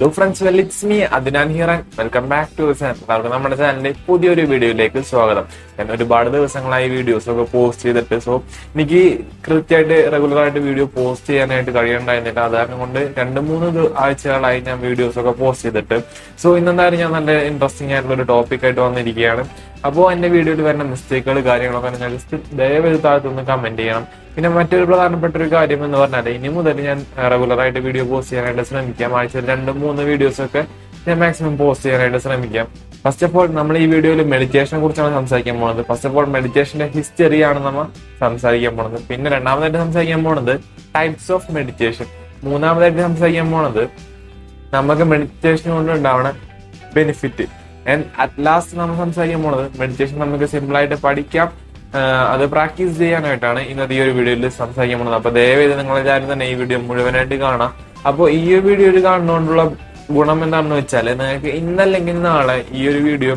Hello friends well it's me Adinan here and welcome back to channel നമ്മുടെ ചാനലിന്റെ പുതിയൊരു വീഡിയോയിലേക്ക് സ്വാഗതം. ഞാൻ ഒരുപാട് ദിവസങ്ങളായി വീഡിയോസ് ഒക്കെ പോസ്റ്റ് ചെയ്തിട്ട് സോ എനിക്ക് കൃത്യമായിട്ട് റെഗുലർ ആയിട്ട് വീഡിയോ പോസ്റ്റ് ചെയ്യാനായിട്ട് കഴിയണ്ടായിരുന്നില്ല അത് കാരണം കൊണ്ട് രണ്ട് മൂന്ന് ആഴ്ചകളായി ഞാൻ വീഡിയോസ് ഒക്കെ പോസ്റ്റ് ചെയ്തിട്ട്. സോ ഇന്നെന്തായാലും ഞാൻ നല്ല ഇൻട്രസ്റ്റിംഗ് ആയിട്ടുള്ള ഒരു ടോപ്പിക് ആയിട്ട് വന്നിരിക്കുകയാണ്. അപ്പോൾ എന്റെ വീഡിയോയിൽ വരുന്ന മിസ്റ്റേക്കുകൾ കാര്യങ്ങളൊക്കെ നിങ്ങൾ ജസ്റ്റ് ദയവേത് താഴത്തൊന്ന് കമന്റ് ചെയ്യണം. പിന്നെ മറ്റൊരു പ്രധാനപ്പെട്ട ഒരു കാര്യം എന്ന് പറഞ്ഞാൽ ഇനി മുതൽ ഞാൻ റെഗുലർ ആയിട്ട് വീഡിയോ പോസ്റ്റ് ചെയ്യാനായിട്ട് ശ്രമിക്കാം. ആഴ്ചയിൽ രണ്ട് മൂന്ന് വീഡിയോസ് ഒക്കെ ഞാൻ മാക്സിമം പോസ്റ്റ് ചെയ്യാനായിട്ട് ശ്രമിക്കാം. ഫസ്റ്റ് ഓഫ് ഓൾ നമ്മൾ ഈ വീഡിയോയിൽ മെഡിറ്റേഷനെ കുറിച്ചാണ് സംസാരിക്കാൻ പോകുന്നത് ഫസ്റ്റ് ഓഫ് ഓൾ മെഡിറ്റേഷന്റെ ഹിസ്റ്ററിയാണ് നമ്മൾ സംസാരിക്കാൻ പോകുന്നത് പിന്നെ രണ്ടാമതായിട്ട് സംസാരിക്കാൻ പോണത് ടൈപ്സ് ഓഫ് മെഡിറ്റേഷൻ മൂന്നാമതായിട്ട് സംസാരിക്കാൻ പോണത് നമുക്ക് മെഡിറ്റേഷൻ കൊണ്ട് ഉണ്ടാവണ ബെനിഫിറ്റ് ആൻഡ് അറ്റ് ലാസ്റ്റ് നമ്മൾ സംസാരിക്കാൻ പോണത് മെഡിറ്റേഷൻ നമുക്ക് സിമ്പിൾ ആയിട്ട് പഠിക്കാം. അത് പ്രാക്ടീസ് ചെയ്യാനായിട്ടാണ് ഇന്നത്തെ ഈ ഒരു വീഡിയോയിൽ സംസാരിക്കാൻ പോകുന്നത് അപ്പൊ ദയവേത് നിങ്ങളെല്ലാവരും തന്നെ ഈ വീഡിയോ മുഴുവനായിട്ട് കാണാം. അപ്പോൾ ഈ ഒരു വീഡിയോയിൽ കാണുന്നതുകൊണ്ടുള്ള ഗുണം എന്താണെന്ന് വെച്ചാൽ നിങ്ങൾക്ക് ഇന്നല്ലെങ്കിൽ നാളെ ഈ ഒരു വീഡിയോ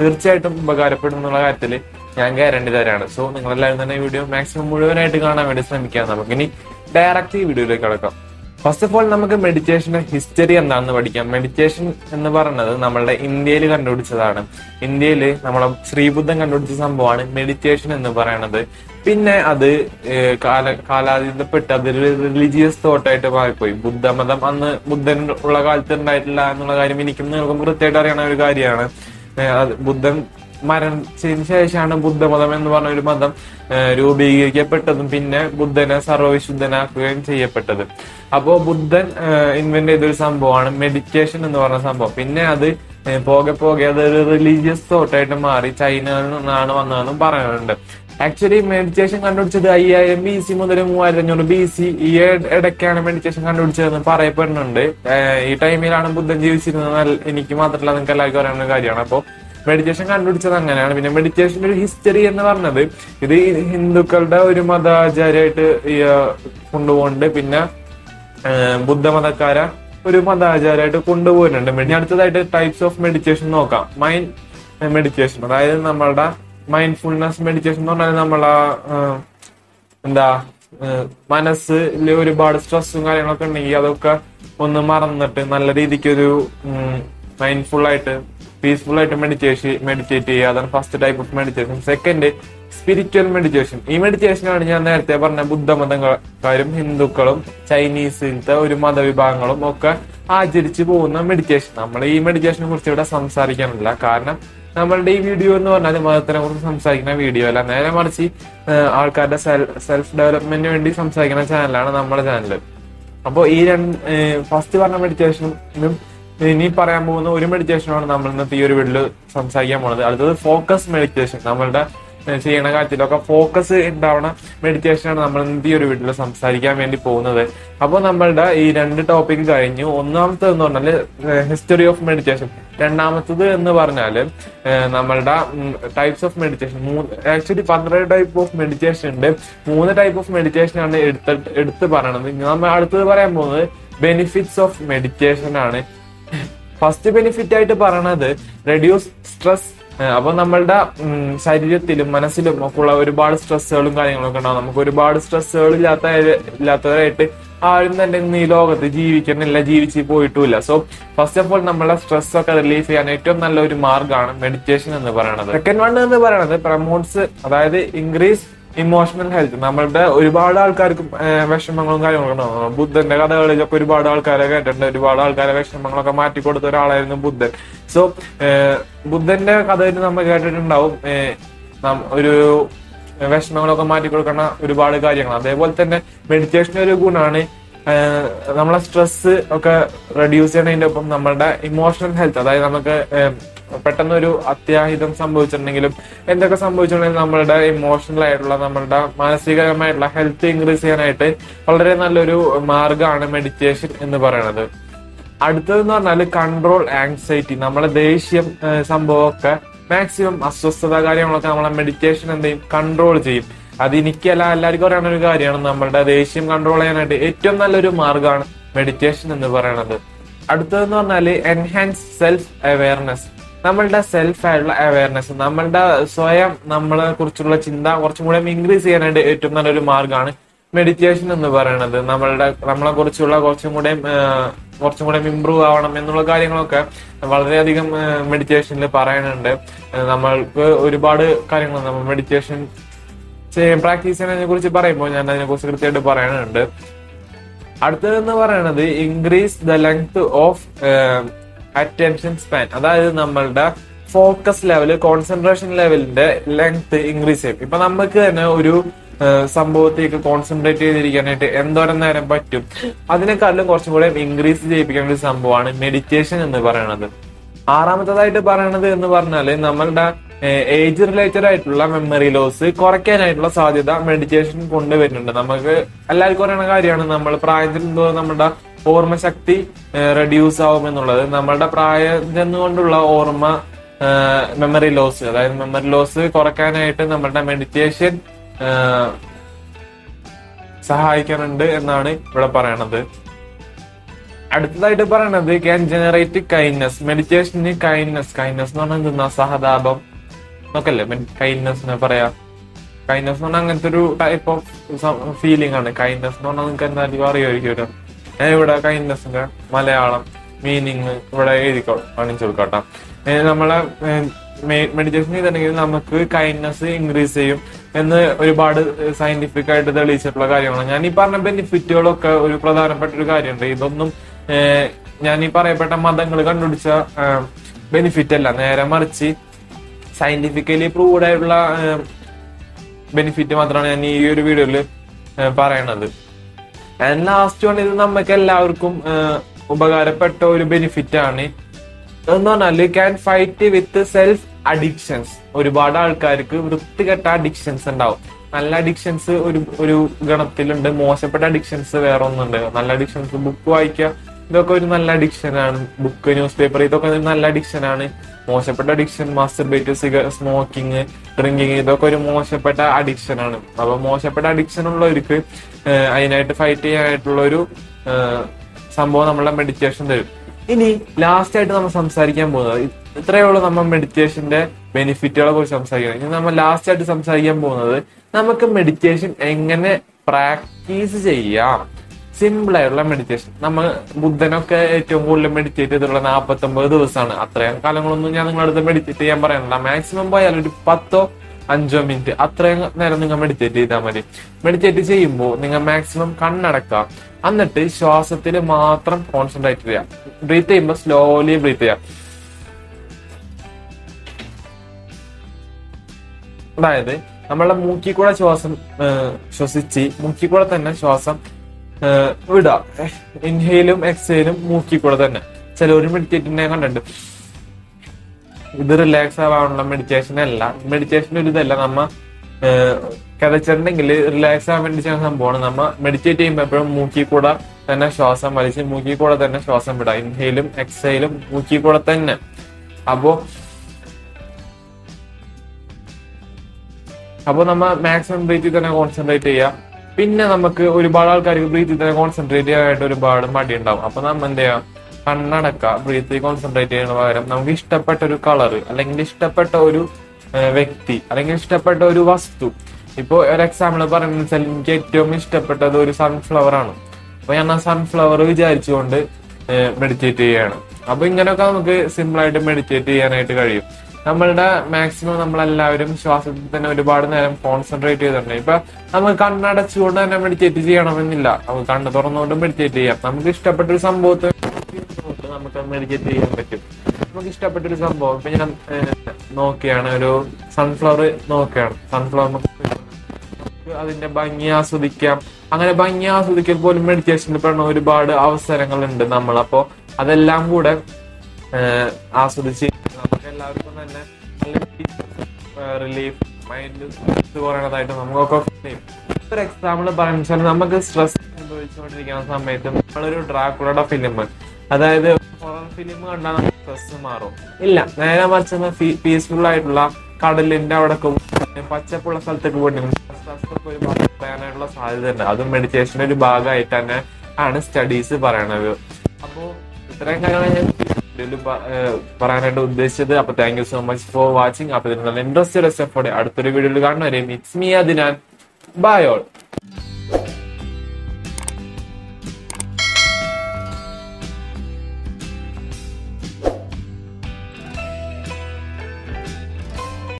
തീർച്ചയായിട്ടും ഉപകാരപ്പെടും എന്നുള്ള കാര്യത്തിൽ ഞാൻ ഗ്യാരണ്ടി തരാണ്. സോ നിങ്ങളെല്ലാവരും തന്നെ ഈ വീഡിയോ മാക്സിമം മുഴുവനായിട്ട് കാണാൻ വേണ്ടി ശ്രമിക്കാം. നമുക്ക് ഇനി ഡയറക്റ്റ് ഈ വീഡിയോയിലേക്ക് കടക്കാം. ഫസ്റ്റ് ഓഫ് ഓൾ നമുക്ക് മെഡിറ്റേഷന്റെ ഹിസ്റ്ററി എന്താണെന്ന് പഠിക്കാം. മെഡിറ്റേഷൻ എന്ന് പറയുന്നത് നമ്മളുടെ ഇന്ത്യയിൽ കണ്ടുപിടിച്ചതാണ്. ഇന്ത്യയിൽ നമ്മളെ ശ്രീബുദ്ധൻ കണ്ടുപിടിച്ച സംഭവമാണ് മെഡിറ്റേഷൻ എന്ന് പറയുന്നത് പിന്നെ അത് കാല കാലാതീതപ്പെട്ട് അത് റിലീജിയസ് തോട്ടായിട്ട് മാറിപ്പോയി. ബുദ്ധമതം അന്ന് ബുദ്ധൻ ഉള്ള കാലത്ത് ഉണ്ടായിട്ടില്ല എന്നുള്ള കാര്യം എനിക്കും നിങ്ങൾക്കും കൃത്യമായിട്ട് അറിയണ ഒരു കാര്യമാണ്. ബുദ്ധൻ മരണത്തിന് ശേഷമാണ് ബുദ്ധമതം എന്ന് പറഞ്ഞ ഒരു മതം രൂപീകരിക്കപ്പെട്ടതും പിന്നെ ബുദ്ധനെ സർവവിശുദ്ധനാക്കുകയും ചെയ്യപ്പെട്ടത്. അപ്പോ ബുദ്ധൻ ഇൻവെന്റ് ചെയ്തൊരു സംഭവമാണ് മെഡിറ്റേഷൻ എന്ന് പറഞ്ഞ സംഭവം. പിന്നെ അത് പോകെ പോകെ അത് ഒരു റിലീജിയസ് തോട്ടായിട്ട് മാറി ചൈനയിൽ നിന്നാണ് വന്നതെന്നും പറയുന്നുണ്ട്. ആക്ച്വലി മെഡിറ്റേഷൻ കണ്ടുപിടിച്ചത് അയ്യായിരം ബി സി മുതൽ മൂവായിരത്തി അഞ്ഞൂറ് ബി സി ഈ ഇടയ്ക്കാണ് മെഡിറ്റേഷൻ കണ്ടുപിടിച്ചതെന്ന് പറയപ്പെടുന്നുണ്ട്. ഈ ടൈമിലാണ് ബുദ്ധൻ ജീവിച്ചിരുന്നത്. എനിക്ക് മാത്രമല്ല നിങ്ങൾക്ക് എല്ലാവർക്കും അറിയാവുന്ന കാര്യമാണ്. അപ്പോൾ മെഡിറ്റേഷൻ കണ്ടുപിടിച്ചത് അങ്ങനെയാണ്. പിന്നെ മെഡിറ്റേഷന്റെ ഒരു ഹിസ്റ്ററി എന്ന് പറഞ്ഞത്. ഇത് ഹിന്ദുക്കളുടെ ഒരു മതാചാരമായിട്ട് കൊണ്ടുപോകുന്നുണ്ട്. പിന്നെ ബുദ്ധമതക്കാരെ ഒരു മതാചാരമായിട്ട് കൊണ്ടുപോകുന്നുണ്ട്. പിന്നെ അടുത്തതായിട്ട് ടൈപ്സ് ഓഫ് മെഡിറ്റേഷൻ നോക്കാം. മൈൻഡ് മെഡിറ്റേഷൻ അതായത് നമ്മളുടെ മൈൻഡ്ഫുൾനെസ് മെഡിറ്റേഷൻ എന്ന് പറഞ്ഞാൽ നമ്മളെ എന്താ മനസ്സ് മനസ്സിൽ ഒരുപാട് സ്ട്രെസ്സും കാര്യങ്ങളൊക്കെ ഉണ്ടെങ്കിൽ അതൊക്കെ ഒന്ന് മറന്നിട്ട് നല്ല രീതിക്ക് ഒരു മൈൻഡ്ഫുൾ ആയിട്ട് പീസ്ഫുൾ ആയിട്ട് മെഡിറ്റേഷൻ മെഡിറ്റേറ്റ് ചെയ്യുക. അതാണ് first type of meditation second spiritual meditation ഈ മെഡിറ്റേഷനാണ് ഞാൻ നേരത്തെ പറഞ്ഞ ബുദ്ധമതക്കാരും ഹിന്ദുക്കളും ചൈനീസിലത്തെ ഒരു മതവിഭാഗങ്ങളും ഒക്കെ ആചരിച്ചു പോകുന്ന മെഡിറ്റേഷൻ നമ്മൾ ഈ മെഡിറ്റേഷനെ കുറിച്ച് ഇവിടെ സംസാരിക്കാനില്ല. കാരണം നമ്മളുടെ ഈ വീഡിയോ എന്ന് പറഞ്ഞാൽ മതത്തിനെ കുറിച്ച് സംസാരിക്കുന്ന വീഡിയോ അല്ല. നേരെ മറിച്ച് ആൾക്കാരുടെ സെൽഫ് ഡെവലപ്മെന്റിന് വേണ്ടി സംസാരിക്കുന്ന ചാനലാണ് നമ്മുടെ ചാനൽ അപ്പോൾ ഈ രണ്ട് ഫസ്റ്റ് പറഞ്ഞ മെഡിറ്റേഷനും ഇനി പറയാൻ പോകുന്ന ഒരു മെഡിറ്റേഷനാണ് നമ്മൾ ഇന്നത്തെ ഈ ഒരു വീട്ടിൽ സംസാരിക്കാൻ പോണത്. അടുത്തത് ഫോക്കസ് മെഡിറ്റേഷൻ നമ്മളുടെ ചെയ്യണ കാര്യത്തിലൊക്കെ ഫോക്കസ് ഉണ്ടാവണ മെഡിറ്റേഷനാണ് നമ്മൾ ഇന്നത്തെ ഈ ഒരു വീട്ടിൽ സംസാരിക്കാൻ വേണ്ടി പോകുന്നത്. അപ്പോൾ നമ്മളുടെ ഈ രണ്ട് ടോപ്പിക് കഴിഞ്ഞു. ഒന്നാമത്തെ എന്ന് പറഞ്ഞാൽ ഹിസ്റ്ററി ഓഫ് മെഡിറ്റേഷൻ രണ്ടാമത്തത് എന്ന് പറഞ്ഞാൽ നമ്മളുടെ ടൈപ്സ് ഓഫ് മെഡിറ്റേഷൻ മൂന്ന് ആക്ച്വലി പന്ത്രണ്ട് ടൈപ്പ് ഓഫ് മെഡിറ്റേഷൻ ഉണ്ട്. മൂന്ന് ടൈപ്പ് ഓഫ് മെഡിറ്റേഷൻ ആണ് എടുത്ത് എടുത്ത് പറയണത്. നമ്മൾ അടുത്തത് പറയാൻ പോകുന്നത് ബെനിഫിറ്റ്സ് ഓഫ് മെഡിറ്റേഷൻ ആണ്. ഫസ്റ്റ് ബെനിഫിറ്റ് ആയിട്ട് പറയണത് റെഡ്യൂസ് സ്ട്രെസ് അപ്പൊ നമ്മളുടെ ശരീരത്തിലും മനസ്സിലും ഒക്കെ ഉള്ള ഒരുപാട് സ്ട്രെസ്സുകളും കാര്യങ്ങളൊക്കെ ഉണ്ടാവും. നമുക്ക് ഒരുപാട് സ്ട്രെസ്സുകൾ ഇല്ലാത്ത ഇല്ലാത്തവരായിട്ട് ആരും തന്നെ ഈ ലോകത്ത് ജീവിക്കണില്ല ജീവിച്ച് പോയിട്ടുമില്ല. സോ ഫസ്റ്റ് ഓഫ് ഓൾ നമ്മളെ സ്ട്രെസ് ഒക്കെ റിലീഫ് ചെയ്യാൻ ഏറ്റവും നല്ല ഒരു മാർഗമാണ് മെഡിറ്റേഷൻ എന്ന് പറയുന്നത് സെക്കൻഡ് വൺ എന്ന് പറയുന്നത് പ്രമോട്ട്സ് അതായത് ഇൻക്രീസ് ഇമോഷണൽ ഹെൽത്ത് നമ്മളുടെ ഒരുപാട് ആൾക്കാർക്ക് വിഷമങ്ങളും കാര്യങ്ങളൊക്കെ ബുദ്ധന്റെ കഥകളിലൊക്കെ ഒരുപാട് ആൾക്കാരെ കേട്ടിട്ടുണ്ട്. ഒരുപാട് ആൾക്കാരെ വിഷമങ്ങളൊക്കെ മാറ്റി കൊടുത്ത ഒരാളായിരുന്നു ബുദ്ധൻ. സോ ബുദ്ധന്റെ കഥയിൽ നമ്മൾ കേട്ടിട്ടുണ്ടാവും ഒരു വിഷമങ്ങളൊക്കെ മാറ്റി കൊടുക്കുന്ന ഒരുപാട് കാര്യങ്ങൾ. അതേപോലെ തന്നെ മെഡിറ്റേഷൻ ഒരു ഗുണമാണ് നമ്മളെ സ്ട്രെസ് ഒക്കെ റെഡ്യൂസ് ചെയ്യണതിന്റെ ഒപ്പം നമ്മളുടെ ഇമോഷണൽ ഹെൽത്ത് അതായത് നമുക്ക് ഏഹ്, പെട്ടെന്ന് ഒരു അത്യാഹിതം സംഭവിച്ചിട്ടുണ്ടെങ്കിലും എന്തൊക്കെ സംഭവിച്ചിട്ടുണ്ടെങ്കിലും നമ്മളുടെ ഇമോഷണൽ ആയിട്ടുള്ള നമ്മളുടെ മാനസികമായിട്ടുള്ള ഹെൽത്ത് ഇൻക്രീസ് ചെയ്യാനായിട്ട് വളരെ നല്ലൊരു മാർഗമാണ് മെഡിറ്റേഷൻ എന്ന് പറയുന്നത് അടുത്തതെന്ന് പറഞ്ഞാൽ കൺട്രോൾ ആങ്സൈറ്റി നമ്മളെ ദേഷ്യം സംഭവമൊക്കെ മാക്സിമം അസ്വസ്ഥത കാര്യങ്ങളൊക്കെ നമ്മളെ മെഡിറ്റേഷൻ എന്ത് ചെയ്യും? കൺട്രോൾ ചെയ്യും. അത് എനിക്കല്ല എല്ലാവർക്കും അറിയാവുന്ന ഒരു കാര്യമാണ്. നമ്മളുടെ ദേഷ്യം കൺട്രോൾ ചെയ്യാനായിട്ട് ഏറ്റവും നല്ലൊരു മാർഗമാണ് മെഡിറ്റേഷൻ എന്ന് പറയുന്നത് അടുത്തതെന്ന് പറഞ്ഞാൽ എൻഹാൻസ് സെൽഫ് അവയർനെസ് നമ്മളുടെ സെൽഫ് ആയിട്ടുള്ള അവയർനെസ് നമ്മളുടെ സ്വയം നമ്മളെ കുറിച്ചുള്ള ചിന്ത കുറച്ചും കൂടെ ഇൻക്രീസ് ചെയ്യാനായിട്ട് ഏറ്റവും നല്ലൊരു മാർഗമാണ് മെഡിറ്റേഷൻ എന്ന് പറയുന്നത് നമ്മളുടെ നമ്മളെ കുറിച്ചുള്ള കുറച്ചും കൂടെ കുറച്ചും കൂടെ ഇമ്പ്രൂവ് ആവണം എന്നുള്ള കാര്യങ്ങളൊക്കെ വളരെയധികം മെഡിറ്റേഷനിൽ പറയുന്നുണ്ട് നമ്മൾക്ക് ഒരുപാട് കാര്യങ്ങൾ നമ്മൾ മെഡിറ്റേഷൻ ചെയ്യാൻ പ്രാക്ടീസ് ചെയ്യുന്നതിനെ കുറിച്ച് പറയുമ്പോൾ ഞാൻ അതിനെ കുറിച്ച് കൃത്യമായിട്ട് പറയാനുണ്ട് അടുത്തതെന്ന് പറയുന്നത് increase the length of attention span അതായത് നമ്മളുടെ ഫോക്കസ് ലെവൽ കോൺസെൻട്രേഷൻ ലെവലിന്റെ ലെങ്ത് ഇൻക്രീസ് ചെയ്യും. ഇപ്പൊ നമുക്ക് തന്നെ ഒരു സംഭവത്തേക്ക് കോൺസെൻട്രേറ്റ് ചെയ്തിരിക്കാനായിട്ട് എന്തോരം നേരം പറ്റും? അതിനെക്കാട്ടിലും കുറച്ചും കൂടെ ഇൻക്രീസ് ചെയ്യിപ്പിക്കുന്ന ഒരു സംഭവമാണ് മെഡിറ്റേഷൻ എന്ന് പറയുന്നത് ആറാമത്തതായിട്ട് പറയണത് എന്ന് പറഞ്ഞാൽ നമ്മളുടെ ഏജ് റിലേറ്റഡ് ആയിട്ടുള്ള മെമ്മറി ലോസ് കുറയ്ക്കാനായിട്ടുള്ള സാധ്യത മെഡിറ്റേഷൻ കൊണ്ടുവരുന്നുണ്ട് നമുക്ക് എല്ലാവർക്കും അറിയണ കാര്യമാണ് നമ്മൾ പ്രായത്തിൽ നമ്മുടെ ഓർമ്മശക്തി റെഡ്യൂസ് ആവും എന്നുള്ളത്. നമ്മളുടെ പ്രായം കൊണ്ടുള്ള ഓർമ്മ മെമ്മറി ലോസ് അതായത് മെമ്മറി ലോസ് കുറയ്ക്കാനായിട്ട് നമ്മളുടെ മെഡിറ്റേഷൻ സഹായിക്കാനുണ്ട് എന്നാണ് ഇവിടെ പറയണത്. അടുത്തതായിട്ട് പറയണത് ക്യാൻ ജനറേറ്റ് കൈൻഡ്നസ് മെഡിറ്റേഷന് കൈൻഡ്നസ് കൈൻഡ്നസ് എന്ന് പറഞ്ഞാൽ എന്താ? സഹതാപം. നോക്കല്ലേ കൈൻഡ്നസ് എന്ന് പറയാ. കൈൻഡ്നസ് എന്ന് പറഞ്ഞാൽ അങ്ങനത്തെ ഒരു ടൈപ്പ് ഓഫ് ഫീലിംഗ് ആണ്. കൈൻഡ്നസ് എന്ന് പറഞ്ഞാൽ നിങ്ങൾക്ക് എന്തായാലും അറിയുമായിരിക്കും ഞാൻ ഇവിടെ കൈൻഡ്നസിന്റെ മലയാളം മീനിങ് ഇവിടെ എഴുതിക്കോ കാണിച്ചു കൊടുക്കട്ടോ. നമ്മളെ മെഡിറ്റേഷൻ ചെയ്തിട്ടുണ്ടെങ്കിൽ നമുക്ക് കൈൻഡ്നെസ് ഇൻക്രീസ് ചെയ്യും എന്ന് ഒരുപാട് സയന്റിഫിക് ആയിട്ട് തെളിയിച്ചിട്ടുള്ള കാര്യമാണ് ഞാൻ ഈ പറഞ്ഞ ബെനിഫിറ്റുകളൊക്കെ ഒരു പ്രധാനപ്പെട്ട ഒരു കാര്യമുണ്ട്. ഇതൊന്നും ഞാൻ ഈ പറയപ്പെട്ട മതങ്ങൾ കണ്ടുപിടിച്ച ബെനിഫിറ്റ് അല്ല. നേരെ മറിച്ച് സയന്റിഫിക്കലി പ്രൂവ്ഡ് ആയിട്ടുള്ള ബെനിഫിറ്റ് മാത്രമാണ് ഞാൻ ഈ ഒരു വീഡിയോയിൽ പറയണത്. ആൻഡ് ലാസ്റ്റ് വൺ ഇത് നമുക്ക് എല്ലാവർക്കും ഉപകാരപ്പെട്ട ഒരു ബെനിഫിറ്റ് ആണ്. എന്ന് പറഞ്ഞാൽ can fight with self addictions ഒരുപാട് ആൾക്കാർക്ക് വൃത്തികെട്ട അഡിക്ഷൻസ് ഉണ്ടാവും. നല്ല അഡിക്ഷൻസ് ഒരു ഒരു ഗണത്തിലുണ്ട്. മോശപ്പെട്ട അഡിക്ഷൻസ് വേറെ ഒന്നുണ്ട് നല്ല അഡിക്ഷൻസ് ബുക്ക് വായിക്കുക ഇതൊക്കെ ഒരു നല്ല അഡിക്ഷൻ ആണ്. ബുക്ക് ന്യൂസ് പേപ്പർ ഇതൊക്കെ ഒരു നല്ല അഡിക്ഷൻ ആണ്. മോശപ്പെട്ട addiction masturbate cig smoking drinking ഇതൊക്കെ ഒരു മോശപ്പെട്ട അഡിക്ഷൻ ആണ്. അപ്പൊ മോശപ്പെട്ട അഡിക്ഷൻ ഉള്ളവർക്ക് അതിനായിട്ട് ഫൈറ്റ് ചെയ്യാനായിട്ടുള്ള ഒരു സംഭവം നമ്മളെ മെഡിറ്റേഷൻ തരും. ഇനി ലാസ്റ്റ് ആയിട്ട് നമ്മൾ സംസാരിക്കാൻ പോകുന്നത്. ഇത്രയേ ഉള്ളൂ നമ്മൾ മെഡിറ്റേഷന്റെ ബെനിഫിറ്റുകളെ കുറിച്ച് സംസാരിക്കുന്നത്. ഇനി നമ്മൾ ലാസ്റ്റ് ആയിട്ട് സംസാരിക്കാൻ പോകുന്നത് നമുക്ക് മെഡിറ്റേഷൻ എങ്ങനെ പ്രാക്ടീസ് ചെയ്യാം? സിമ്പിൾ ആയിട്ടുള്ള മെഡിറ്റേഷൻ നമ്മൾ ബുദ്ധനൊക്കെ ഏറ്റവും കൂടുതൽ മെഡിറ്റേറ്റ് ചെയ്തിട്ടുള്ള നാൽപ്പത്തി ഒമ്പത് ദിവസമാണ് അത്രയും കാലങ്ങളൊന്നും ഞാൻ നിങ്ങളുടെ അടുത്ത് മെഡിറ്റേറ്റ് ചെയ്യാൻ പറയാനില്ല. മാക്സിമം പോയാൽ ഒരു പത്തോ അഞ്ചോ മിനിറ്റ് അത്രയും നേരം നിങ്ങൾ മെഡിറ്റേറ്റ് ചെയ്താൽ മതി. മെഡിറ്റേറ്റ് ചെയ്യുമ്പോൾ നിങ്ങൾ മാക്സിമം കണ്ണടക്കുക. എന്നിട്ട് ശ്വാസത്തിൽ മാത്രം കോൺസെൻട്രേറ്റ് ചെയ്യാം ബ്രീത്ത് ചെയ്യുമ്പോൾ സ്ലോലി ബ്രീത്ത് ചെയ്യാം അതായത് നമ്മളെ മൂക്കിൽ കൂടെ ശ്വാസം ശ്വസിച്ച് മൂക്കിൽ കൂടെ തന്നെ ശ്വാസം വിടുക ഇൻഹെയിലും എക്സെയിലും മൂക്കിക്കൂടെ തന്നെ. ചിലവർ മെഡിറ്റേറ്റിനെ കണ്ടിട്ടുണ്ട്. ഇത് റിലാക്സ് ആവാനുള്ള മെഡിറ്റേഷൻ അല്ല. മെഡിറ്റേഷൻ ഒരു ഇതല്ല. നമ്മ കഥച്ചിട്ടുണ്ടെങ്കിൽ റിലാക്സ് ആവാൻ വേണ്ടി ചെയ്യുന്ന സംഭവമാണ്. നമ്മ മെഡിറ്റേറ്റ് ചെയ്യുമ്പോൾ എപ്പോഴും മൂക്കി കൂടെ തന്നെ ശ്വാസം വലിച്ച് മൂക്കി കൂടെ തന്നെ ശ്വാസം വിടുക ഇൻഹെയിലും എക്സൈലും മൂക്കി കൂടെ തന്നെ. അപ്പോ അപ്പൊ നമ്മ മാക്സിമം ബ്രീത്തിൽ തന്നെ കോൺസെൻട്രേറ്റ് ചെയ്യുക പിന്നെ നമുക്ക് ഒരുപാട് ആൾക്കാർക്ക് ബ്രീത്ത് ചെയ്ത് കോൺസെൻട്രേറ്റ് ചെയ്യാനായിട്ട് ഒരുപാട് മടി ഉണ്ടാവും അപ്പൊ നമ്മൾ എന്ത് ചെയ്യാം? കണ്ണടക്ക. ബ്രീത്തിൽ കോൺസെൻട്രേറ്റ് ചെയ്യുന്ന പകരം നമുക്ക് ഇഷ്ടപ്പെട്ട ഒരു കളർ അല്ലെങ്കിൽ ഇഷ്ടപ്പെട്ട ഒരു വ്യക്തി അല്ലെങ്കിൽ ഇഷ്ടപ്പെട്ട ഒരു വസ്തു. ഇപ്പൊ ഒരു എക്സാമ്പിൾ പറയുന്നത് വെച്ചാൽ എനിക്ക് ഏറ്റവും ഇഷ്ടപ്പെട്ടത് ഒരു സൺഫ്ലവർ ആണ്. അപ്പൊ ഞാൻ ആ സൺഫ്ലവർ വിചാരിച്ചുകൊണ്ട് മെഡിറ്റേറ്റ് ചെയ്യാണ്. അപ്പൊ ഇങ്ങനെയൊക്കെ നമുക്ക് സിമ്പിൾ ആയിട്ട് മെഡിറ്റേറ്റ് ചെയ്യാനായിട്ട് കഴിയും. നമ്മളുടെ മാക്സിമം നമ്മളെല്ലാവരും ശ്വാസത്തിൽ തന്നെ ഒരുപാട് നേരം കോൺസെൻട്രേറ്റ് ചെയ്തിട്ടുണ്ട്. ഇപ്പൊ നമുക്ക് കണ്ണടച്ചുകൊണ്ട് തന്നെ മെഡിറ്റേറ്റ് ചെയ്യണമെന്നില്ല. നമുക്ക് കണ്ണ് തുറന്നുകൊണ്ട് മെഡിറ്റേറ്റ് ചെയ്യാം. നമുക്ക് ഇഷ്ടപ്പെട്ട ഒരു സംഭവത്തെ നമുക്ക് മെഡിറ്റേറ്റ് ചെയ്യാൻ പറ്റും. നമുക്ക് ഇഷ്ടപ്പെട്ട ഒരു സംഭവം. ഇപ്പൊ ഞാൻ നോക്കിയാണ് ഒരു സൺഫ്ലവർ നോക്കുകയാണ് സൺഫ്ലവർ അതിന്റെ ഭംഗി ആസ്വദിക്കാം. അങ്ങനെ ഭംഗി ആസ്വദിക്കൽ പോലും മെഡിറ്റേഷനിൽ പെടുന്ന ഒരുപാട് അവസരങ്ങളുണ്ട് നമ്മൾ അപ്പോ അതെല്ലാം കൂടെ ആസ്വദിച്ച് നമുക്ക് എല്ലാവർക്കും തന്നെ നല്ല റിലീഫ് മൈൻഡ് സ്ട്രെസ് കുറയണതായിട്ട് നമുക്കൊക്കെ ഫീൽ ചെയ്യും. ഒരു എക്സാമ്പിൾ പറയുന്ന വെച്ചാൽ നമുക്ക് സ്ട്രെസ് അനുഭവിച്ചുകൊണ്ടിരിക്കുന്ന സമയത്ത് നമ്മളൊരു ഡ്രാക്കുളയുടെ ഫിലിം അതായത് ഹൊറർ ഫിലിം കണ്ടാൽ നമുക്ക് സ്ട്രെസ് മാറും. ഇല്ല നേരെ മറിച്ച് പീസ്ഫുൾ ആയിട്ടുള്ള കടലിന്റെ അവിടെ പച്ചപ്പുള്ള സ്ഥലത്തേക്ക് പോയിട്ടുണ്ടെങ്കിൽ സ്ട്രെസ് ഒക്കെ ഒരുപാട് പറയാനായിട്ടുള്ള സാധ്യത ഉണ്ട് അതും മെഡിറ്റേഷന്റെ ഒരു ഭാഗമായിട്ട് തന്നെ ആണ് സ്റ്റഡീസ് പറയണത്. അപ്പോ ഇത്രയും കാര്യങ്ങൾ ഞാൻ പ- പറയാനായിട്ട് ഉദ്ദേശിച്ചത് അപ്പൊ thank you so much for watching അപ്പൊ ഇതിനുള്ള ഇൻട്രസ്റ്റ് അടുത്തൊരു വീഡിയോയിൽ കാണുന്നവരെ മിറ്റ്സ് മീ അതിനാൽ ബൈ ഓൾ